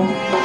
Estamos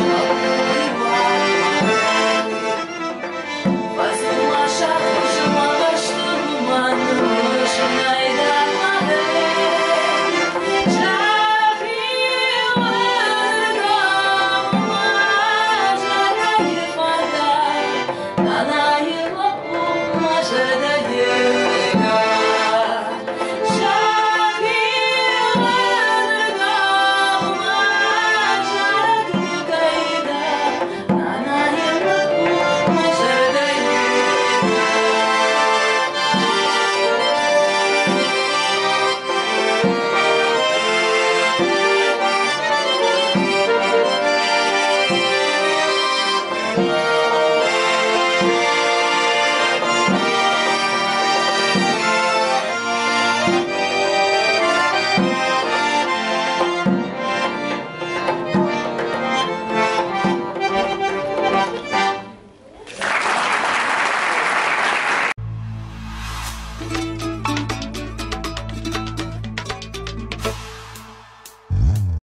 emotional.